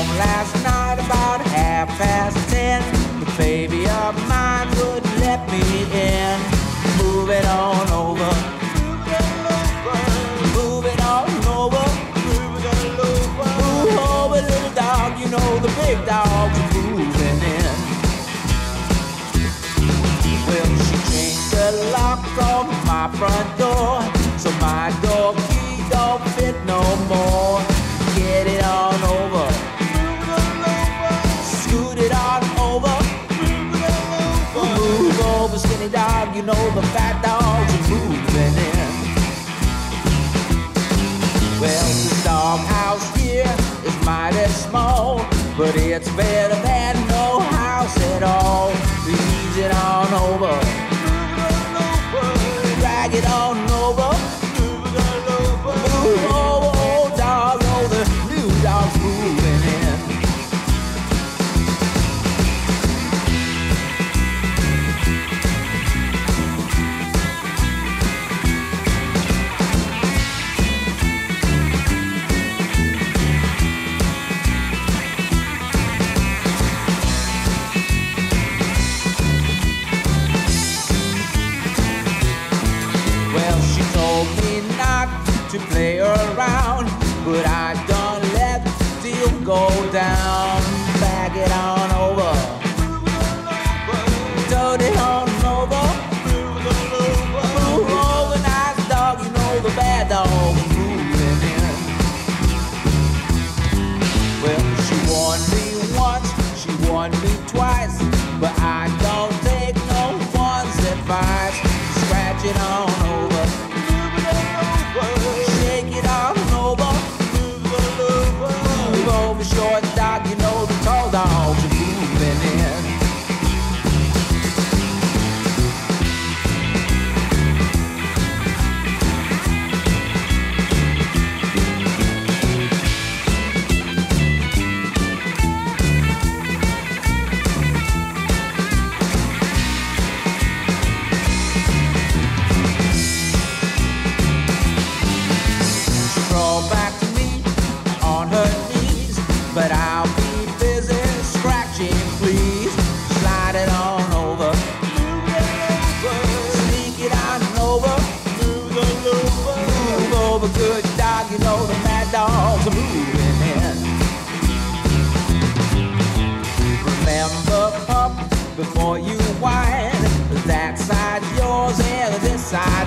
home last night about half past ten. The baby of mine would let me in. Move it on over. Move it on over. Move it on over, move over, little dog. You know the big dog moving in. Well, she changed the lock on my front door. The fat dogs are moving in. Well, the doghouse here is mighty small, but it's better than Well, she told me not to play around, but I don't let the deal go down. Bag it on over. Tote it on over. Move over, nice dog. You know the bad dog moving in. Well, she warned me once, she warned me twice, but I good dog. You know the mad dogs are moving in. Remember, pup, before you whine, that side's yours and this mine.